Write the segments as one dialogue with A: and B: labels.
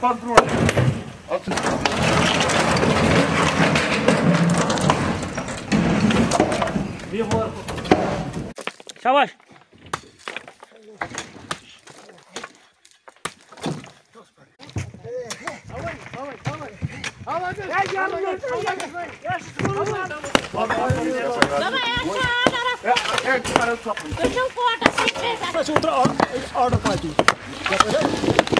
A: apart broodje.
B: Шабаш.
C: Давай, давай, давай! Давай, я
D: сам. Почему фото? Почему утро? Ордер платить.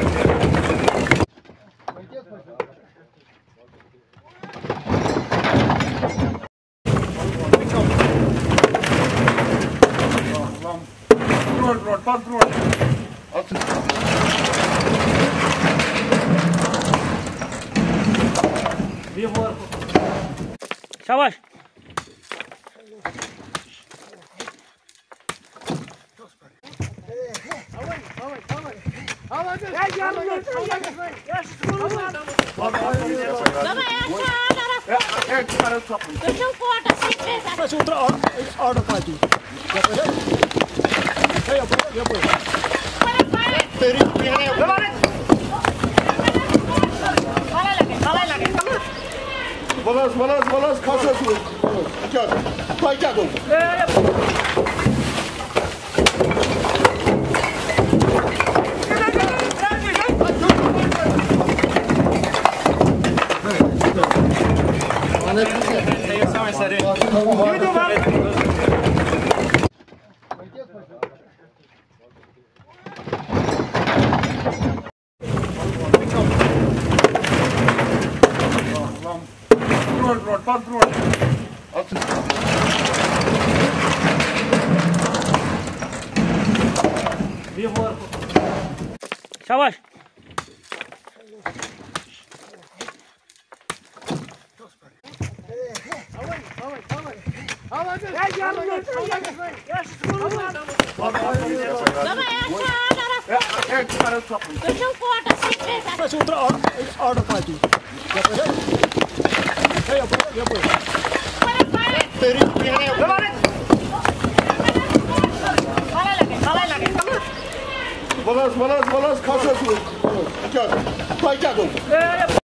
A: Apart broodje. Altijd.
B: Шабаш. Давай,
C: давай! Давай, давай!
D: я сам.
C: Ты что, кота, сидишь?
D: Пошел, трава. Орда пойду. Yo, yo apoyo, yo apoyo. Pedrito, fíjate. ¡No vale!
A: Balans, balans, balans, kalça sürün. İki adım. Tutma iki adım. Böyle. Yürü duvar.
B: Apart broodje. Savaş.
C: Gel yanımda. Gel şu kolu. Baba ya.
D: Bütün
C: kuarda siktir.
D: Şu otur orada. Orada koy. Я понял, я понял.
A: Balans, balans, balans, kaç olsun. Kaç, kaç, kaç.